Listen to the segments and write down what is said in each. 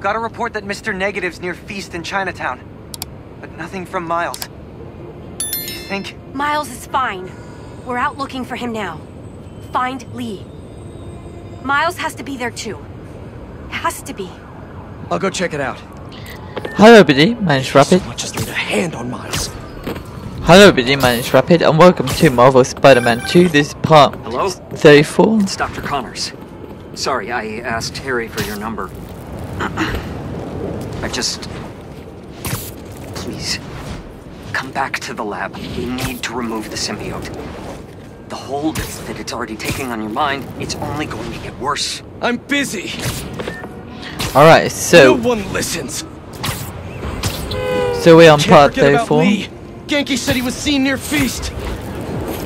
Got a report that Mr. Negative's near Feast in Chinatown. But nothing from Miles. Do you think... Miles is fine. We're out looking for him now. Find Li. Miles has to be there too. Has to be. I'll go check it out. Hello everybody, my name's Rapid. So just as laid a hand on Miles. Hello everybody, my name's Rapid and welcome to Marvel Spider-Man 2. This is part Hello? 34. It's Dr. Connors. Sorry, I asked Harry for your number. I just... Please. Come back to the lab. We need to remove the symbiote. The hold that it's already taking on your mind, it's only going to get worse. I'm busy. Alright, so No so one listens. so we're on Can't part forget about 34. Genki said he was seen near Feast.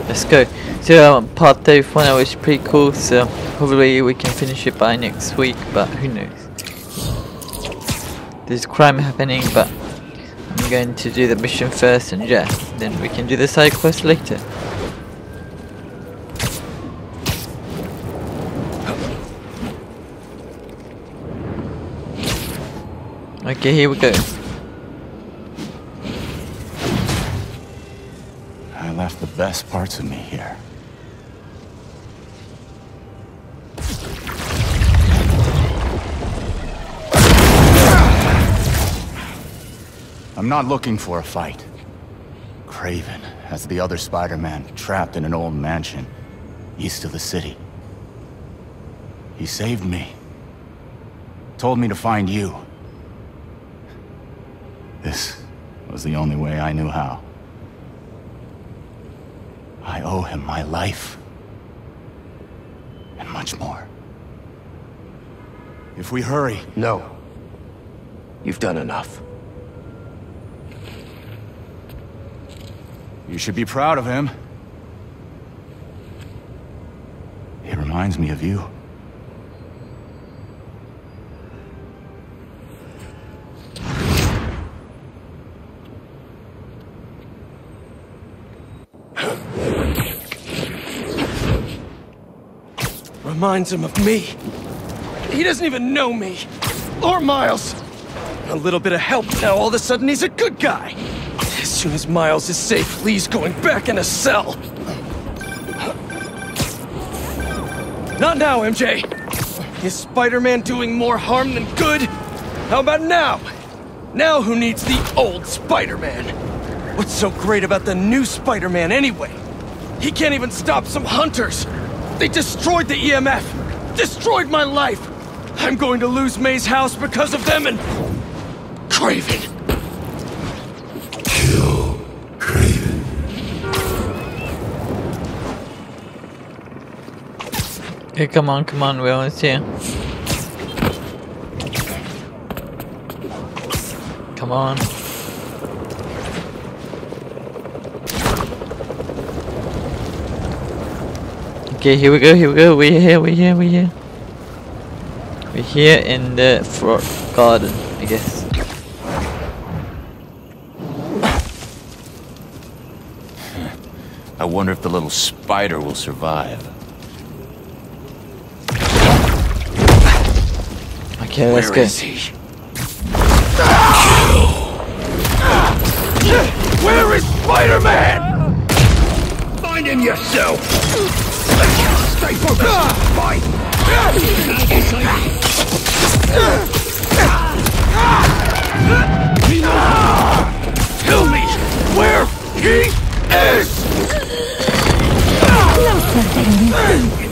Let's go. So we're on part 34 now, which is pretty cool, so hopefully we can finish it by next week, but who knows. There's crime happening, but I'm going to do the mission first and yeah, then we can do the side quest later. Okay, here we go. I left the best parts of me here. I'm not looking for a fight. Kraven has the other Spider-Man trapped in an old mansion east of the city. He saved me. Told me to find you. This was the only way I knew how. I owe him my life. And much more. If we hurry, No. You've done enough. You should be proud of him. He reminds me of you. Reminds him of me. He doesn't even know me. Or Miles. A little bit of help now, all of a sudden he's a good guy. As soon as Miles is safe, Li's going back in a cell. Not now, MJ. Is Spider-Man doing more harm than good? How about now? Now who needs the old Spider-Man? What's so great about the new Spider-Man anyway? He can't even stop some hunters. They destroyed the EMF. Destroyed my life. I'm going to lose May's house because of them and... Kraven. Okay, come on, come on, we're almost here. Come on. Okay, here we go, here we go, we're here, we're here, we're here. We're here in the front garden, I guess. I wonder if the little spider will survive. Okay, let's Where go. is he? Where is Spider-Man? Find him yourself! Stay focused! Fight! Tell me where he is! Tell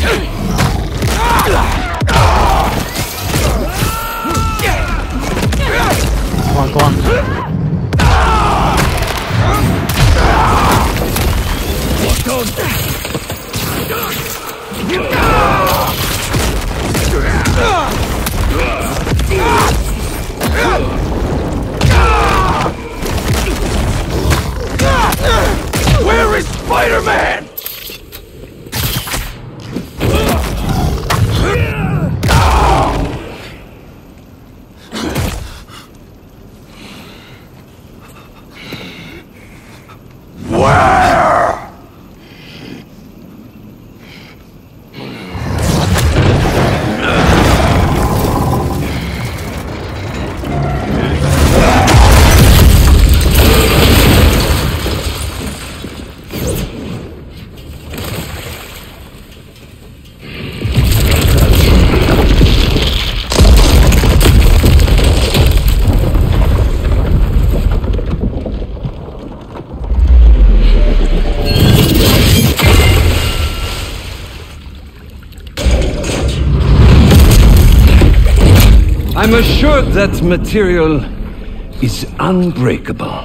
Target That material is unbreakable.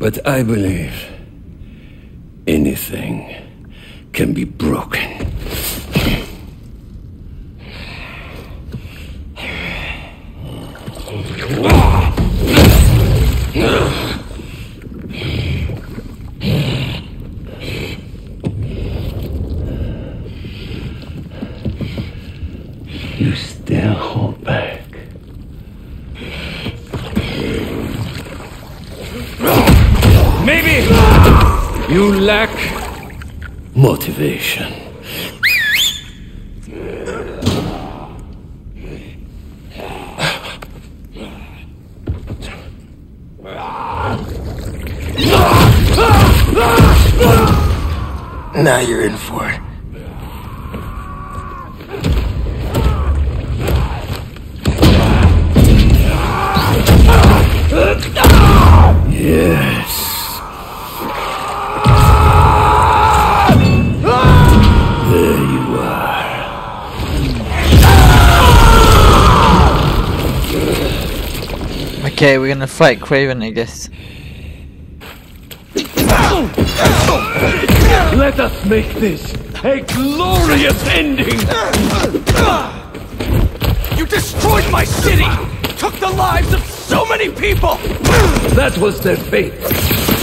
But I believe anything can be broken. You still hold back. Maybe you lack motivation. Now you're in for it. Okay, we're gonna fight Kraven, I guess. Let us make this a glorious ending. You destroyed my city! Took the lives of so many people! That was their fate,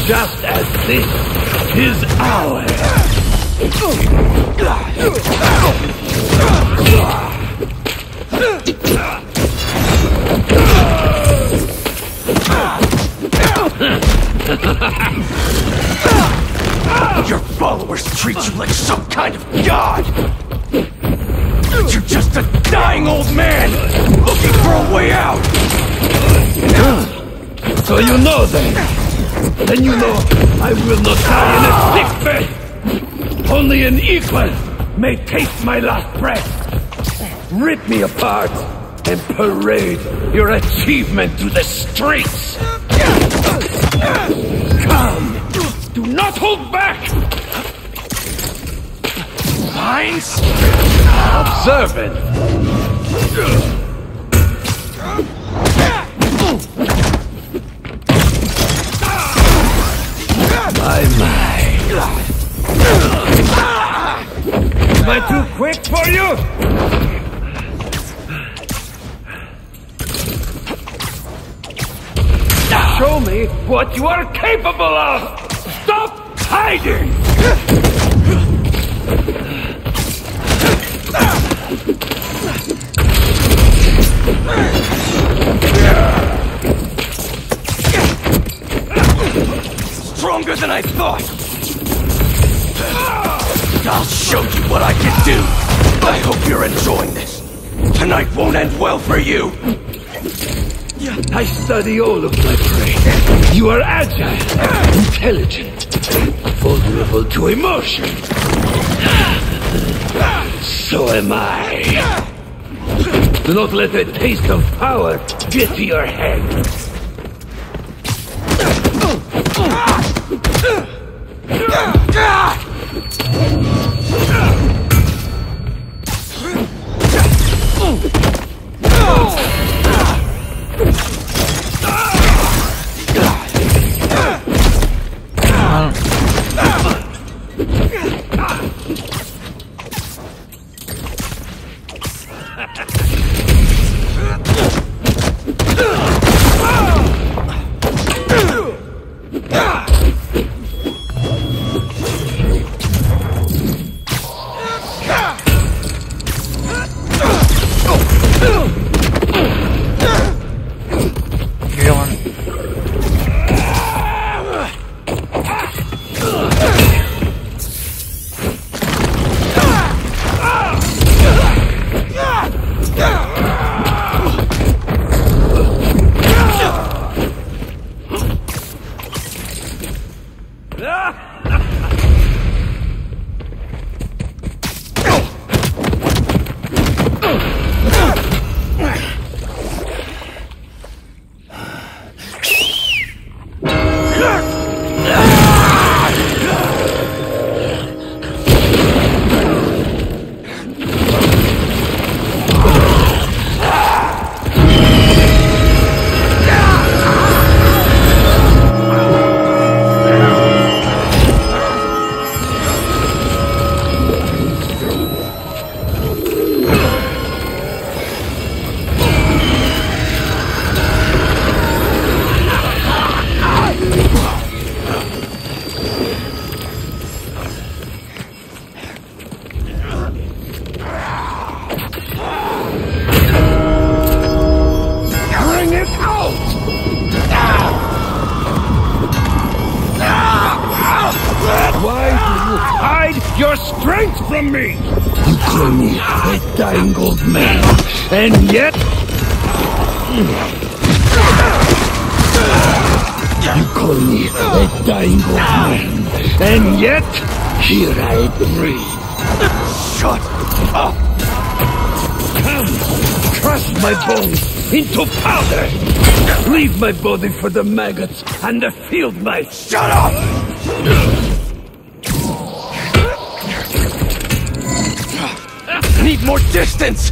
just as this is ours. Your followers treat you like some kind of god! You're just a dying old man looking for a way out! So you know then. Then you know I will not die in a sick bed. Only an equal may taste my last breath. Rip me apart and parade your achievement to the streets. Come. Do not hold back. Mines? Observant. My, my. Am I too quick for you? Show me what you are capable of! Stop hiding! Stronger than I thought! I'll show you what I can do! I hope you're enjoying this! Tonight won't end well for you! I study all of my prey. You are agile, intelligent, vulnerable to emotion. So am I. Do not let the taste of power get to your head. Call a dying old man, and yet here I breathe. Shut up! Come, crush my bones into powder! Leave my body for the maggots and the field mice! Shut up! Need more distance!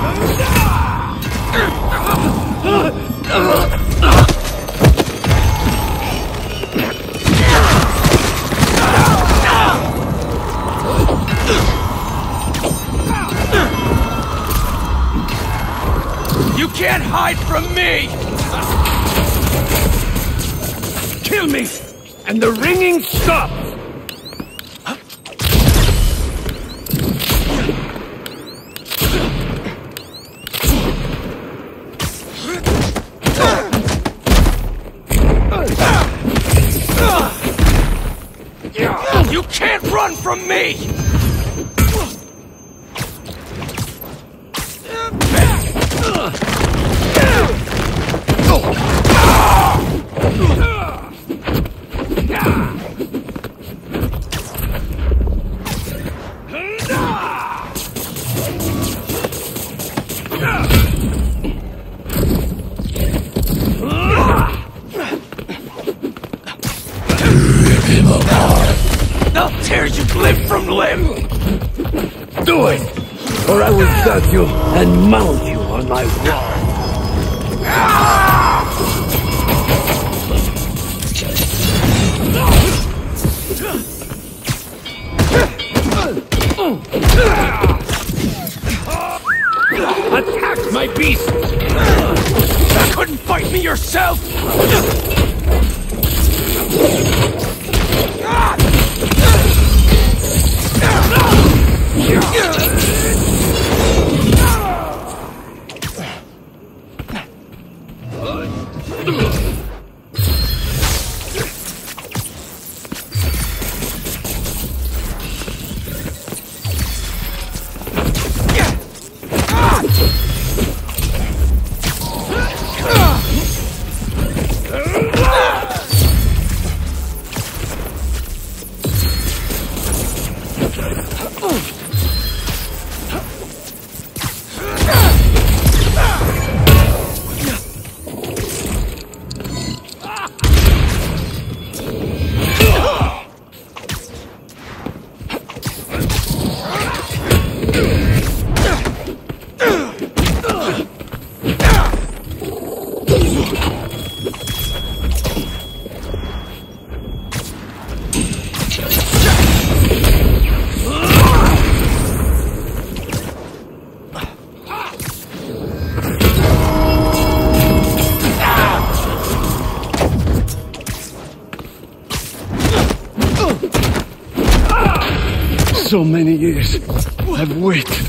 You can't hide from me! Kill me, and the ringing stops! You can't run from me! I'll tear you limb from limb! Do it, or I will stab you and mount you on my wall. Attack my beast! You couldn't fight me yourself! So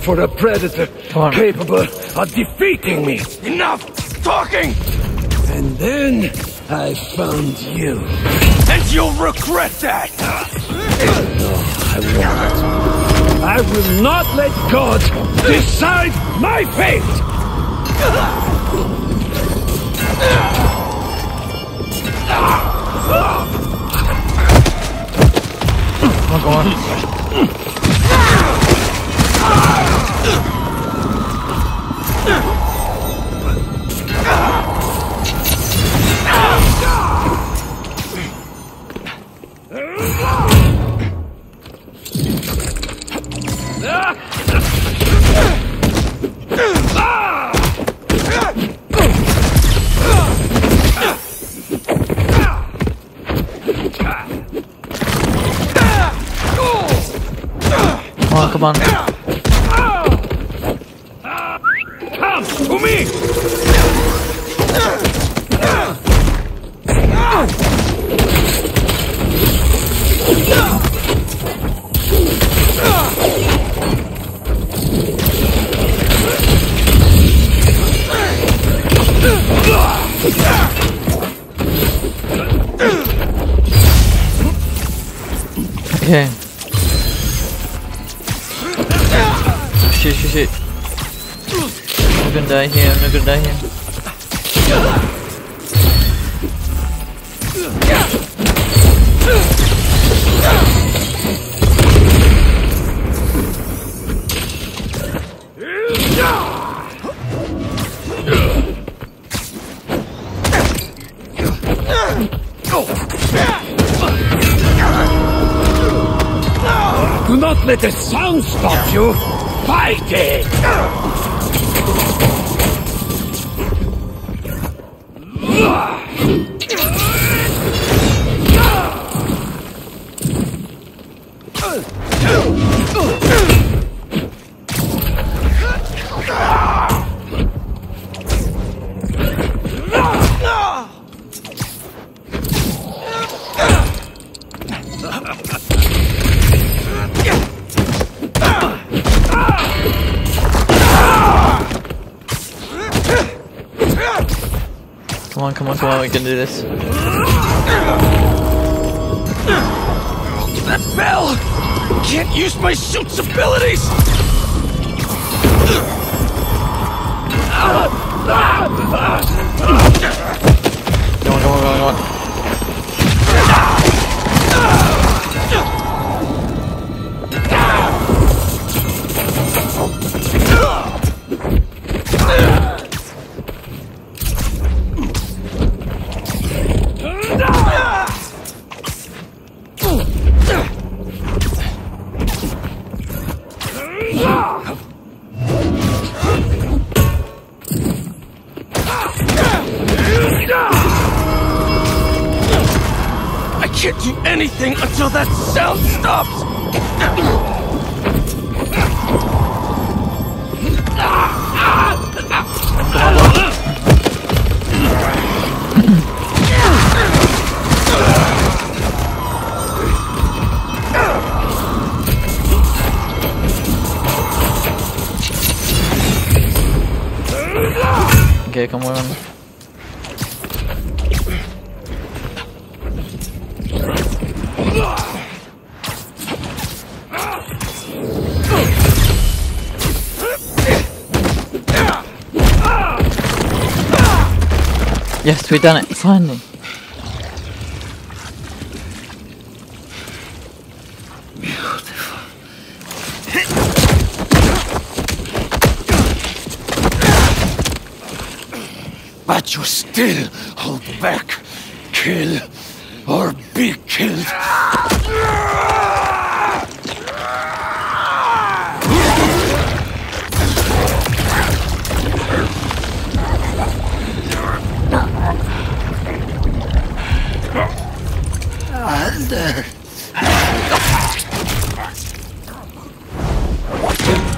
for a predator capable of defeating me. Enough talking! And then I found you. And you'll regret that! No, I won't. I will not let God decide my fate! Oh, go on. on, come on. Okay. Shit, shit, shit. I'm gonna die here, I'm not gonna die here. On, come on, come on, we can do this. That bell! Can't use my suit's abilities! Can't do anything until that sound stops! Okay, come on. Yes, we've done it, finally. But you still hold back. Kill or be killed.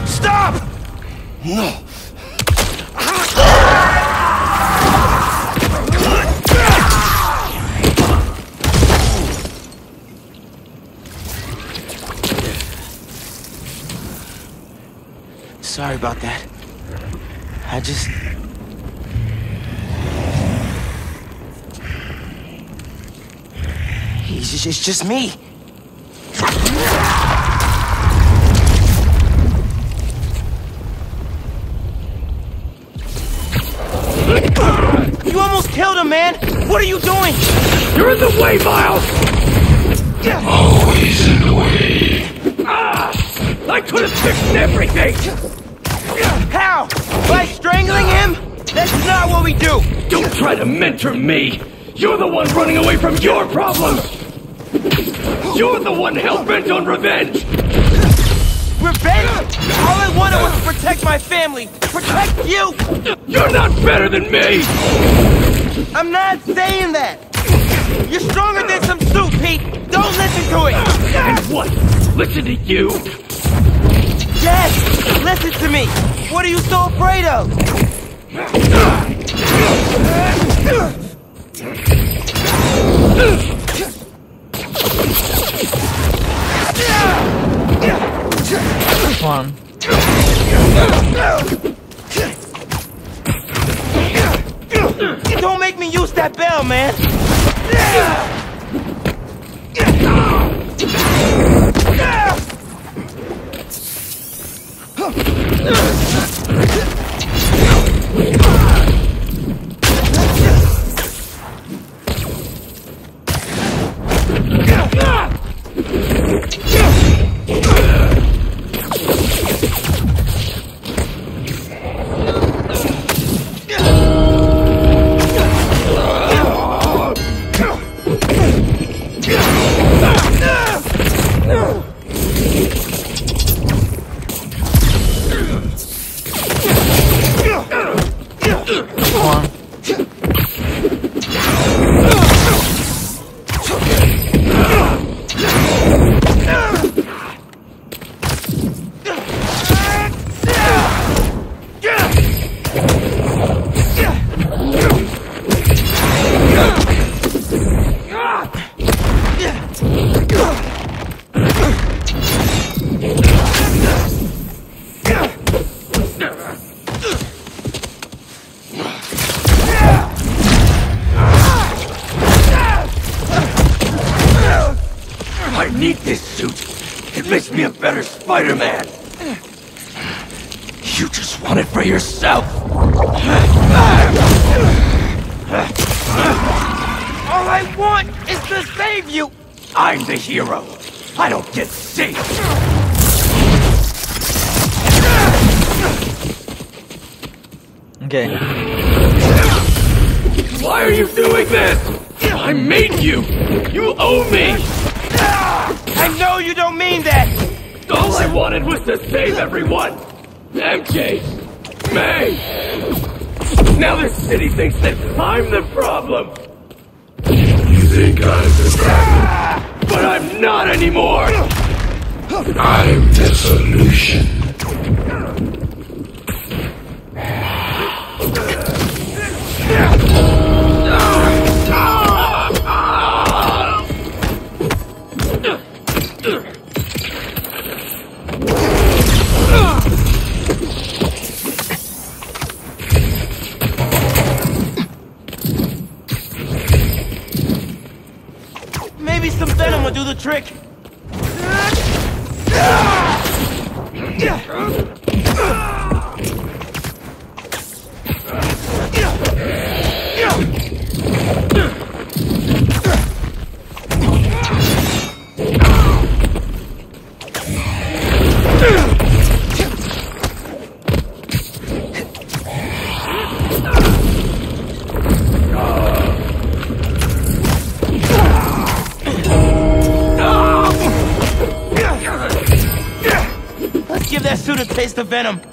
Stop! No. Sorry about that. I just... He's just, it's just me. You almost killed him, man! What are you doing? You're in the way, Miles! Always in the way. Ah! I could have fixed everything! How? By strangling him? That's not what we do! Don't try to mentor me! You're the one running away from your problems! You're the one hell-bent on revenge! Revenge? All I wanted was to protect my family! Protect you! You're not better than me! I'm not saying that! You're stronger than some soup, Pete! Don't listen to it! And what? Listen to you? Jess, listen to me. What are you so afraid of? Ah! Come on. Don't make me use that bell, man. Better Spider-Man. You just want it for yourself. All I want is to save you. I'm the hero. I don't get saved. Okay. Why are you doing this? I made you. You owe me. I know you don't mean that. All I wanted was to save everyone. MJ. May. Now this city thinks that I'm the problem. You think I'm the problem? But I'm not anymore. I'm the solution. Venom.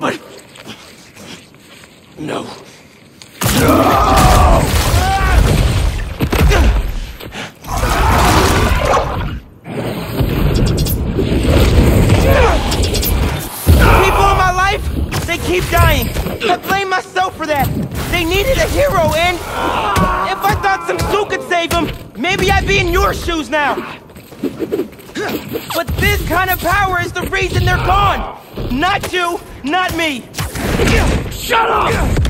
But. No. People in my life, they keep dying. I blame myself for that. They needed a hero, and if I thought some suit could save them, maybe I'd be in your shoes now. But this kind of power is the reason they're gone. Not you, not me. Shut up!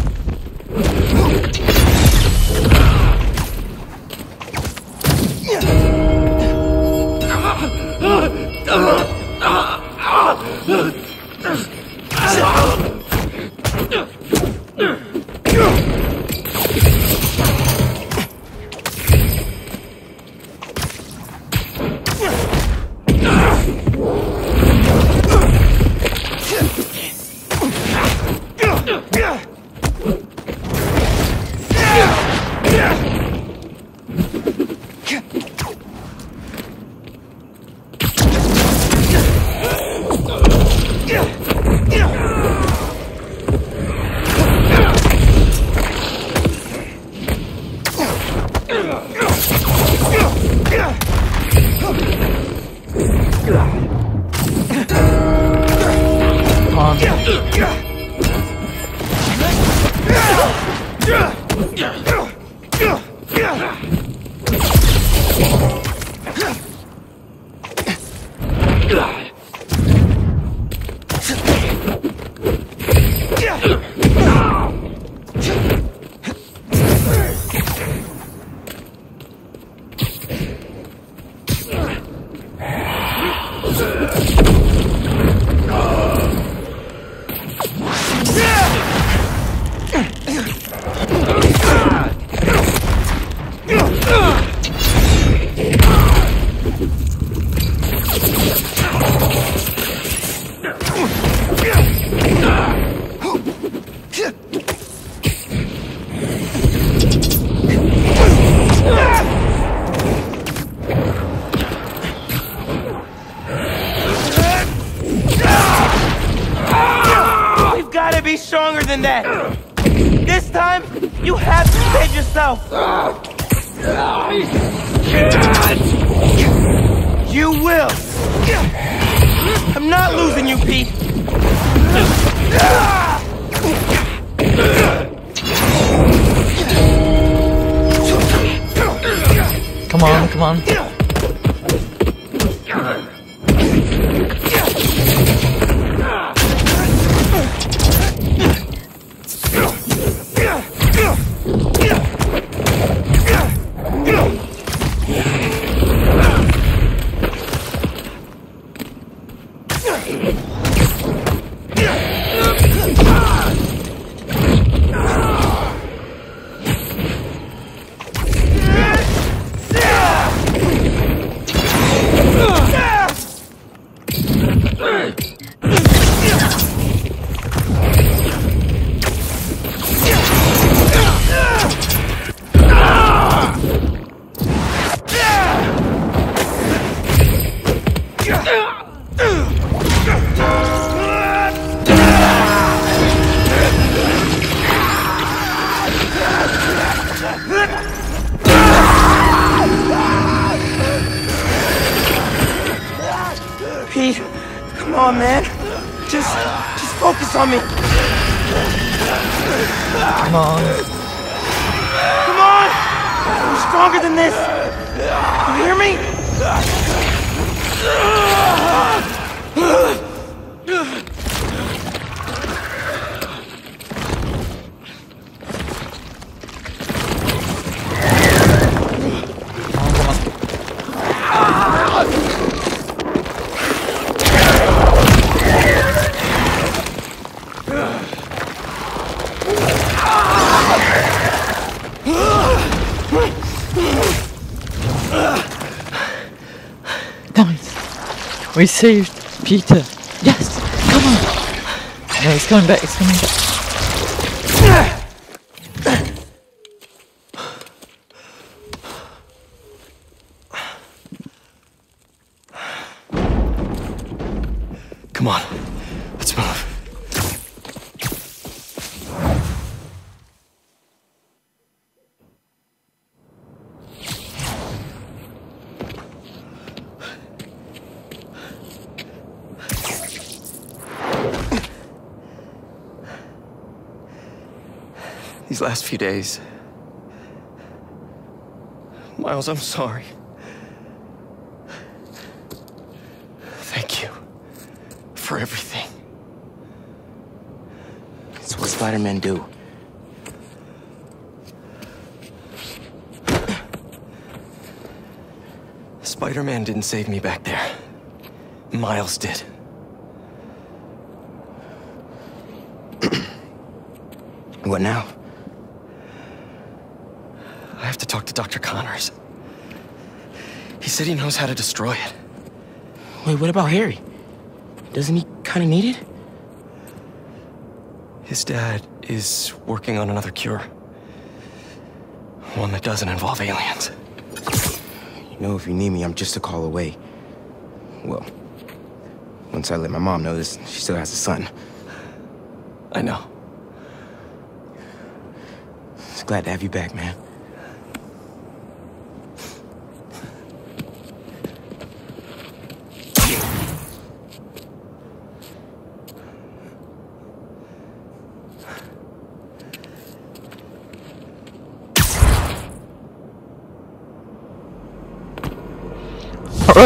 We've Come on, man. Just, just focus on me. Come on. Come on! We're stronger than this. You hear me? We saved Peter. Yes! Come on! No, it's coming back, it's coming back. Come on, let's move. These last few days. Miles, I'm sorry. Thank you for everything. It's what Spider-Man do. Spider-Man didn't save me back there. Miles did. What now? I have to talk to Dr. Connors. He said he knows how to destroy it. Wait, what about Harry? Doesn't he kind of need it? His dad is working on another cure. One that doesn't involve aliens. You know, if you need me, I'm just a call away. Well, once I let my mom know this, she still has a son. I know. Just glad to have you back, man.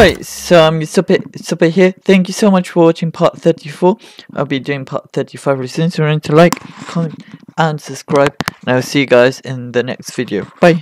Alright, so I'm Super, Super here. Thank you so much for watching part 34. I'll be doing part 35 really soon, so remember to like, comment, and subscribe. And I'll see you guys in the next video. Bye.